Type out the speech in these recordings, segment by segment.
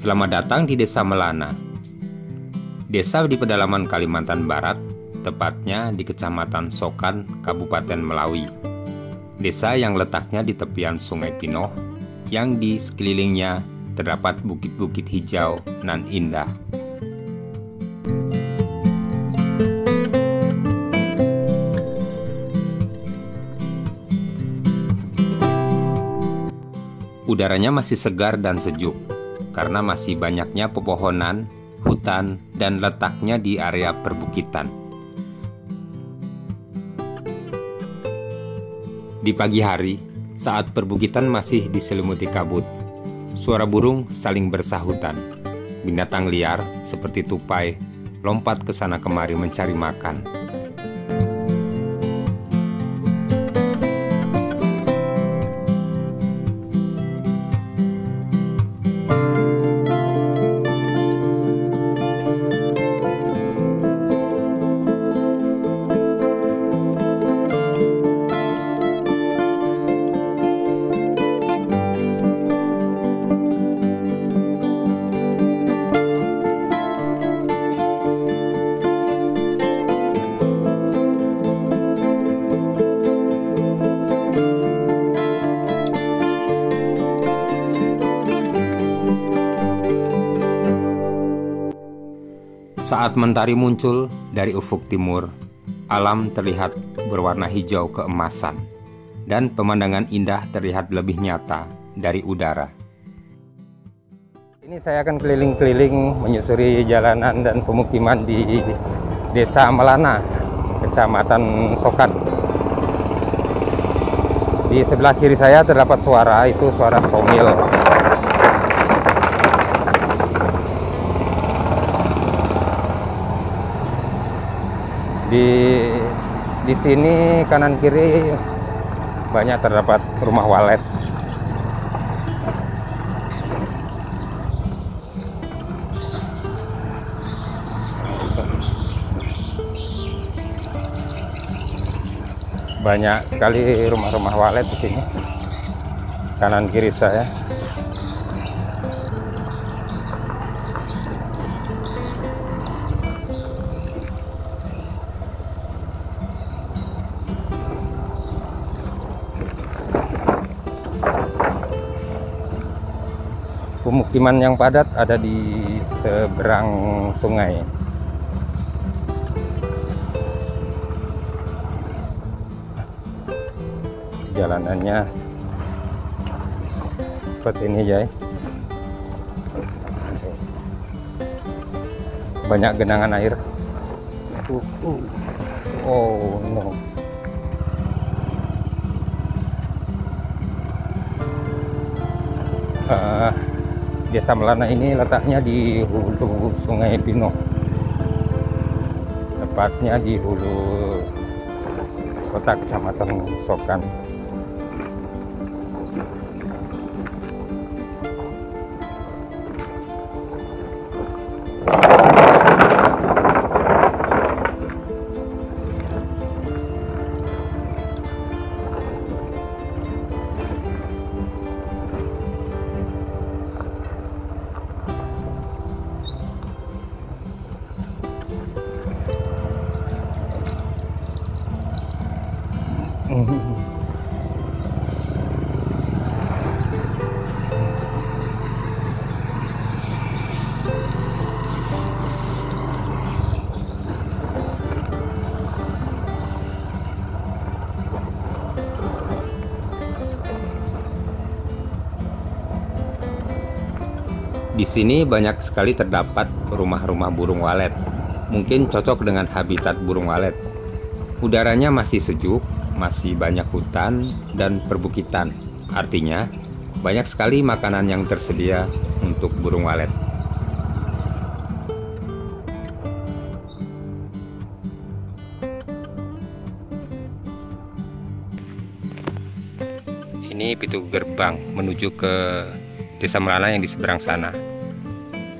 Selamat datang di Desa Melana. Desa di pedalaman Kalimantan Barat, tepatnya di Kecamatan Sokan, Kabupaten Melawi. Desa yang letaknya di tepian Sungai Pinoh, yang di sekelilingnya terdapat bukit-bukit hijau nan indah. Udaranya masih segar dan sejuk karena masih banyaknya pepohonan, hutan, dan letaknya di area perbukitan. Di pagi hari, saat perbukitan masih diselimuti kabut, suara burung saling bersahutan. Binatang liar seperti tupai lompat ke sana kemari mencari makan. Saat mentari muncul dari ufuk timur, alam terlihat berwarna hijau keemasan, dan pemandangan indah terlihat lebih nyata dari udara. Ini saya akan keliling-keliling menyusuri jalanan dan pemukiman di Desa Melana, Kecamatan Sokan. Di sebelah kiri saya terdapat suara, itu suara somil di di sini kanan kiri banyak terdapat rumah walet. Banyak sekali rumah-rumah walet di sini. Kanan kiri saya pemukiman yang padat ada di seberang sungai. Jalanannya seperti ini, Jay. Banyak genangan air. Oh, no. Uh, Desa Melana ini letaknya di hulu Sungai Pino. Tepatnya di hulu kota kecamatan Sokan. Di sini banyak sekali terdapat rumah-rumah burung walet. Mungkin cocok dengan habitat burung walet. Udaranya masih sejuk, masih banyak hutan dan perbukitan. Artinya, banyak sekali makanan yang tersedia untuk burung walet. Ini pintu gerbang menuju ke Desa Melana yang di seberang sana,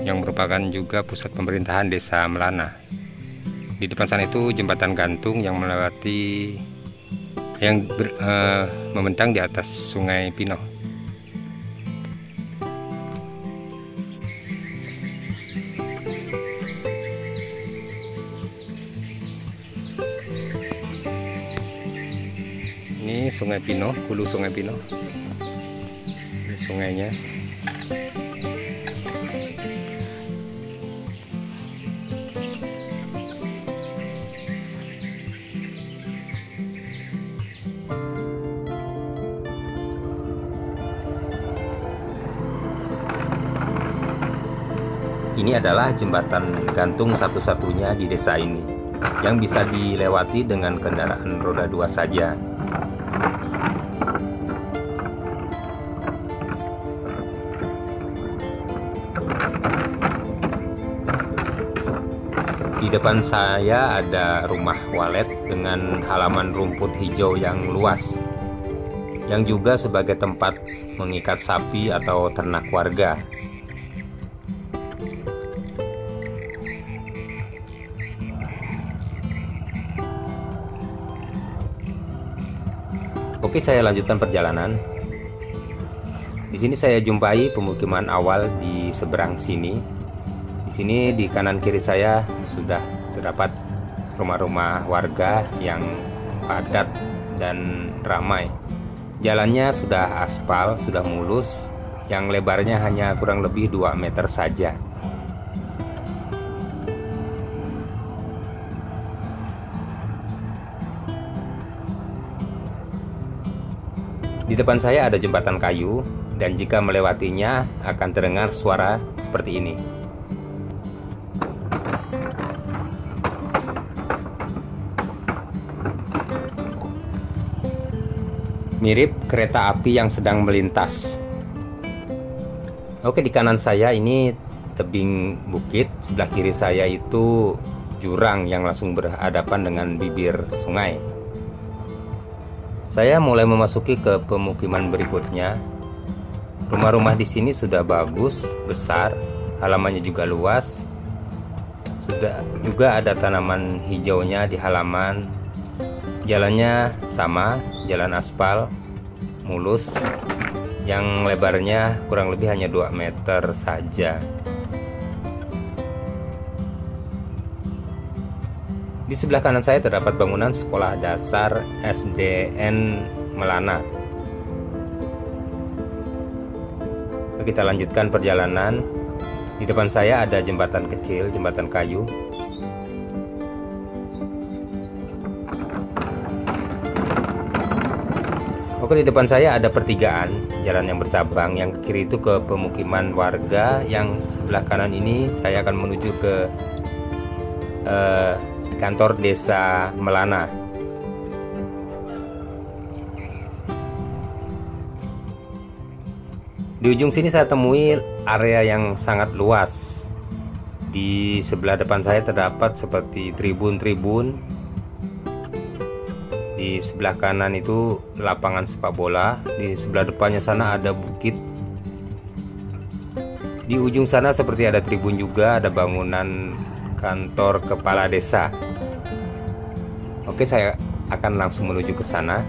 yang merupakan juga pusat pemerintahan Desa Melana. Di depan sana itu jembatan gantung yang melewati yang ber, uh, membentang di atas Sungai Pinoh. Sungai Pinoh, hulu Sungai Pinoh. Ini sungainya. Ini adalah jembatan gantung satu-satunya di desa ini yang bisa dilewati dengan kendaraan roda dua saja. Depan saya ada rumah walet dengan halaman rumput hijau yang luas, yang juga sebagai tempat mengikat sapi atau ternak warga. Oke, saya lanjutkan perjalanan. Di sini saya jumpai pemukiman awal di seberang sini. Di sini di kanan kiri saya sudah terdapat rumah-rumah warga yang padat dan ramai. Jalannya sudah aspal, sudah mulus, yang lebarnya hanya kurang lebih 2 meter saja. Di depan saya ada jembatan kayu, dan jika melewatinya akan terdengar suara seperti ini. Mirip kereta api yang sedang melintas. Oke, di kanan saya ini tebing bukit, sebelah kiri saya itu jurang yang langsung berhadapan dengan bibir sungai. Saya mulai memasuki ke pemukiman berikutnya. Rumah-rumah di sini sudah bagus, besar, halamannya juga luas. Sudah juga ada tanaman hijaunya di halaman. Jalannya sama, jalan aspal, mulus, yang lebarnya kurang lebih hanya 2 meter saja. Di sebelah kanan saya terdapat bangunan sekolah dasar SDN Melana. Kita lanjutkan perjalanan. Di depan saya ada jembatan kecil, jembatan kayu. Oke, di depan saya ada pertigaan, jalan yang bercabang. Yang kiri itu ke pemukiman warga, yang sebelah kanan ini saya akan menuju ke uh, kantor desa Melana. Di ujung sini saya temui area yang sangat luas. Di sebelah depan saya terdapat seperti tribun-tribun. Di sebelah kanan itu lapangan sepak bola. Di sebelah depannya sana ada bukit. Di ujung sana seperti ada tribun juga, ada bangunan kantor kepala desa. Oke, saya akan langsung menuju ke sana.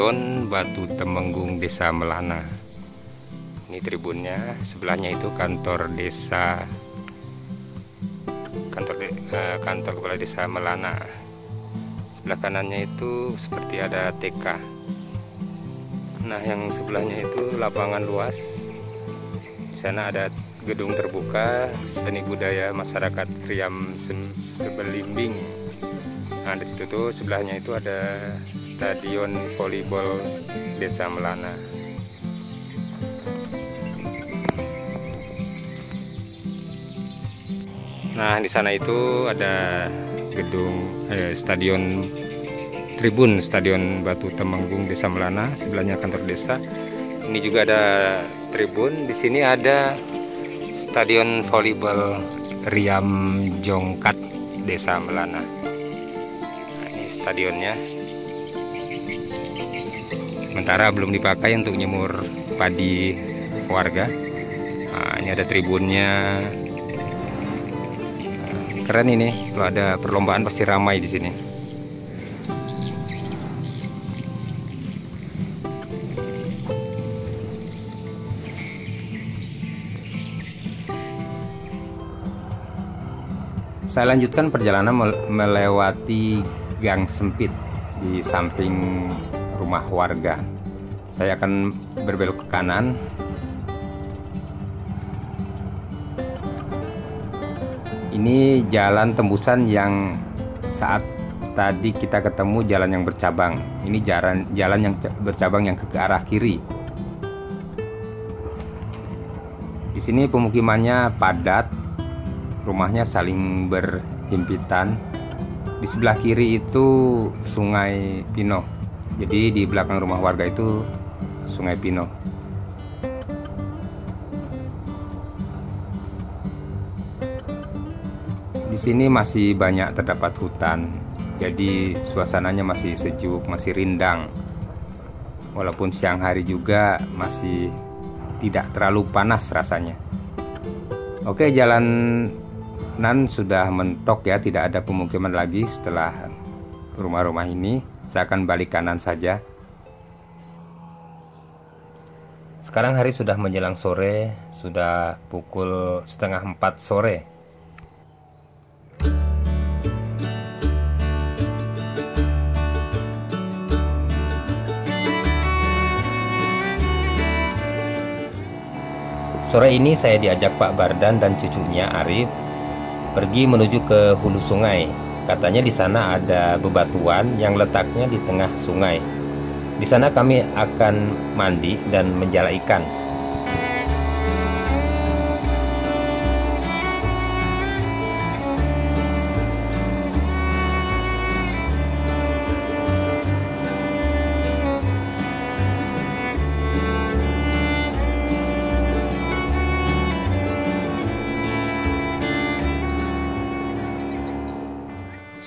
Stadion Batu Temenggung Desa Melana. Ini tribunnya, sebelahnya itu kantor desa kantor de, eh, kantor kepala desa Melana. Sebelah kanannya itu seperti ada TK. Nah, yang sebelahnya itu lapangan luas. Di sana ada gedung terbuka seni budaya masyarakat Kriam Sebelimbing. Nah, di situ tuh sebelahnya itu ada Stadion Volleyball Desa Melana. Nah, di sana itu ada gedung eh, stadion tribun Stadion Batu Temenggung Desa Melana, sebelahnya kantor desa. Ini juga ada tribun. Di sini ada Stadion Volleyball Riam Jongkat Desa Melana. Nah, ini stadionnya. Sementara belum dipakai untuk nyemur padi warga. Nah, ini ada tribunnya. Keren ini kalau ada perlombaan pasti ramai di sini. Saya lanjutkan perjalanan melewati gang sempit di samping rumah warga saya akan berbelok ke kanan ini jalan tembusan yang saat tadi kita ketemu jalan yang bercabang. Ini jalan jalan yang bercabang yang ke, arah kiri. Di sini pemukimannya padat, rumahnya saling berhimpitan. Di sebelah kiri itu Sungai Pino. Jadi di belakang rumah warga itu Sungai Pino. Di sini masih banyak terdapat hutan, jadi suasananya masih sejuk, masih rindang. Walaupun siang hari juga masih tidak terlalu panas rasanya. Oke, jalan nan sudah mentok ya, tidak ada pemukiman lagi setelah rumah-rumah ini. Saya akan balik kanan saja. Sekarang hari sudah menjelang sore, sudah pukul setengah empat sore. Sore ini saya diajak Pak Bardan dan cucunya Arif pergi menuju ke hulu sungai. Katanya di sana ada bebatuan yang letaknya di tengah sungai. Di sana kami akan mandi dan menjala ikan.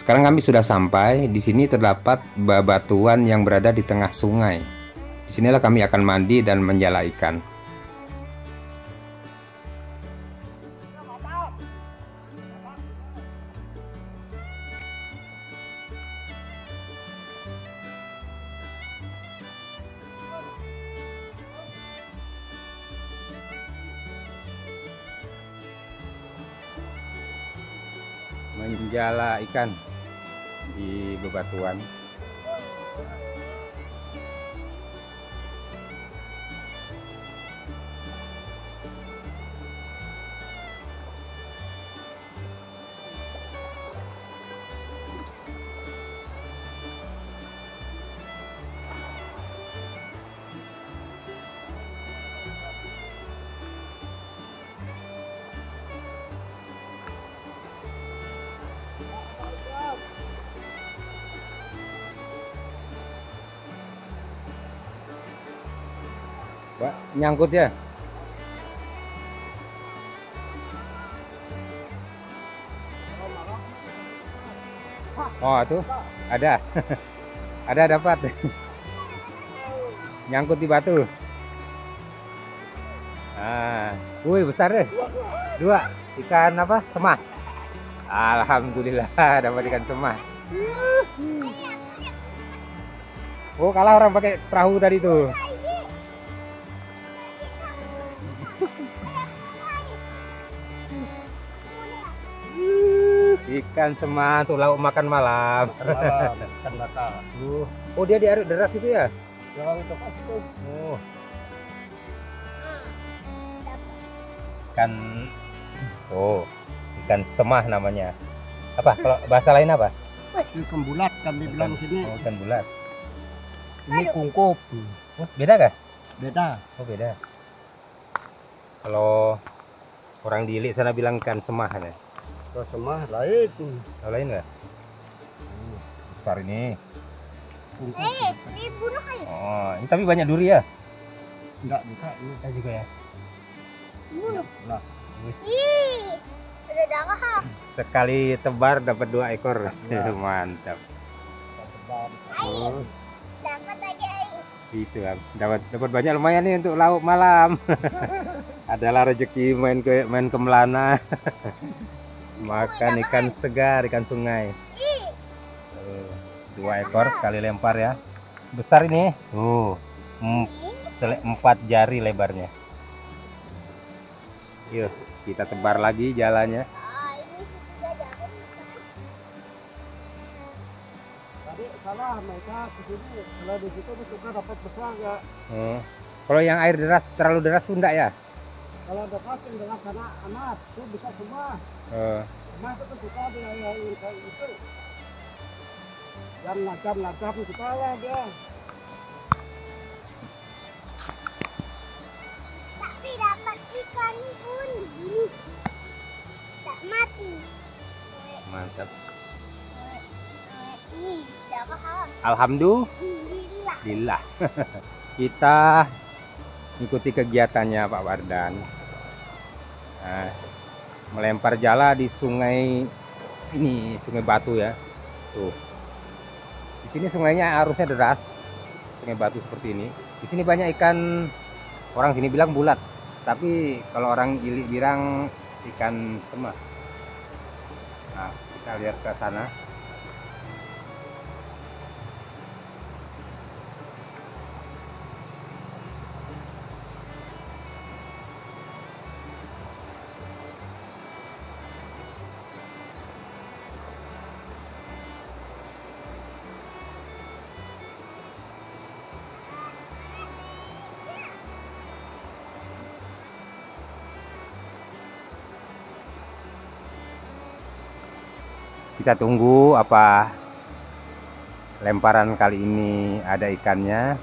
Sekarang kami sudah sampai. Di sini terdapat bebatuan yang berada di tengah sungai. Di sinilah kami akan mandi dan menjala ikan. menjala ikan di bebatuan Pak, nyangkut ya? Oh, tuh ada. ada dapat. nyangkut di batu. Ah, wih besar deh. Dua. Ikan apa? Semah. Alhamdulillah dapat ikan semah. Oh, kalah orang pakai perahu tadi tuh. Ikan sematu lauk makan malam. ikan bata. Uh. Oh dia di air deras itu ya? Jangan itu itu. Oh. Ikan Oh, ikan semah namanya. Apa? Kalau bahasa lain apa? Ikan bulat kami bilang sini. Oh, ikan bulat. Ini kungkup. Oh, beda kah? Beda. Oh, beda. Kalau orang di sana bilang ikan semah ya. Kalau semah lain. Kalau lain nggak? Uh, besar ini. Eh, dibunuh aja. Oh, ini tapi banyak duri ya? Enggak bisa ini. Kita juga ya. Bunuh. Lah, Wis. Ih, ada darah. Sekali tebar dapat dua ekor. Ya. Mantap. Oh, Dapat lagi. Itu kan. Dapat dapat banyak lumayan nih untuk lauk malam. Adalah rezeki main ke main ke Melana. Makan ikan segar, ikan sungai. Tuh, dua ekor sekali lempar ya. Besar ini. Tuh. sele- empat jari lebarnya. Yuk, kita tebar lagi jalannya. Ah, salah mereka ke sini. Kalau di situ suka dapat besar nggak? Hmm. Kalau yang air deras terlalu deras enggak ya? Kalau dekat yang dengan sana amat, itu bisa semua. Eh, Semua itu suka dia yang yang kayak itu. Yang ngacam-ngacam suka lah dia. Tapi dapat ikan pun. Tak mati. mantap. Alhamdulillah. Alhamdulillah. Kita ikuti kegiatannya Pak Wardan. Nah, melempar jala di sungai ini, sungai Batu ya. Tuh. Di sini sungainya arusnya deras. Sungai Batu seperti ini. Di sini banyak ikan orang sini bilang bulat, tapi kalau orang Ili bilang ikan semah. Nah, kita lihat ke sana. Kita tunggu apa lemparan kali ini ada ikannya.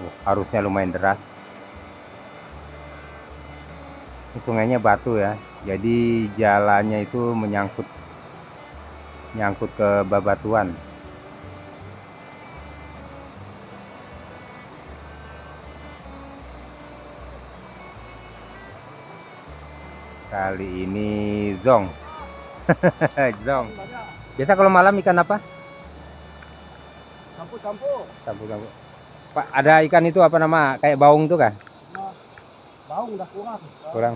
Oh, arusnya lumayan deras. Ini sungainya batu ya. Jadi jalannya itu menyangkut nyangkut ke babatuan. Kali ini zong. Banyak. Biasa kalau malam ikan apa? Campur-campur. Campur-campur. Pak, ada ikan itu apa nama? Kayak baung tuh kan? Nah, bau udah kurang. Kurang.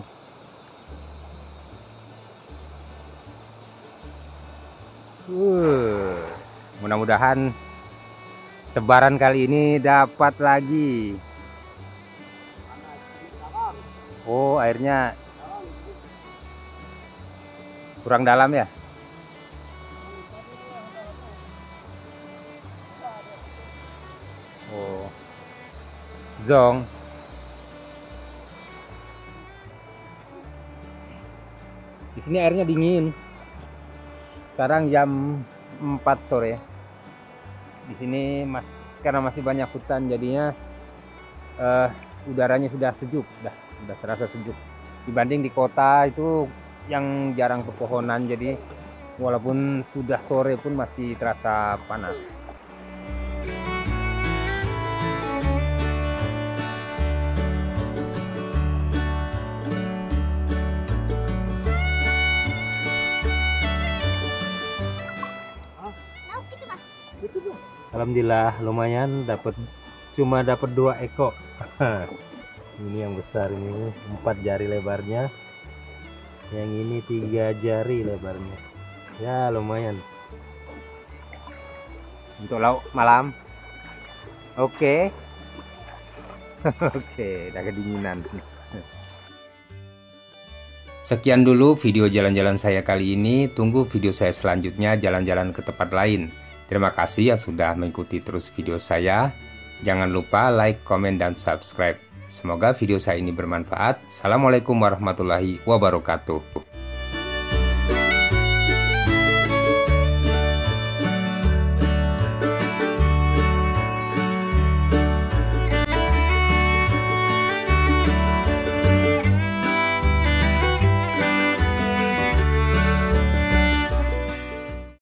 Uh, mudah-mudahan tebaran kali ini dapat lagi. Oh, airnya kurang dalam ya? Oh. Zong. Di sini airnya dingin. Sekarang jam 4 sore. Di sini mas karena masih banyak hutan jadinya eh, udaranya sudah sejuk, sudah sudah terasa sejuk. Dibanding di kota itu yang jarang pepohonan jadi walaupun sudah sore pun masih terasa panas. Alhamdulillah lumayan dapat cuma dapat dua ekor. ini yang besar ini empat jari lebarnya. Yang ini tiga jari lebarnya. Ya lumayan. Untuk lauk malam. Oke. Oke, udah kedinginan. Sekian dulu video jalan-jalan saya kali ini. Tunggu video saya selanjutnya jalan-jalan ke tempat lain. Terima kasih yang sudah mengikuti terus video saya. Jangan lupa like, komen, dan subscribe. Semoga video saya ini bermanfaat. Assalamualaikum warahmatullahi wabarakatuh.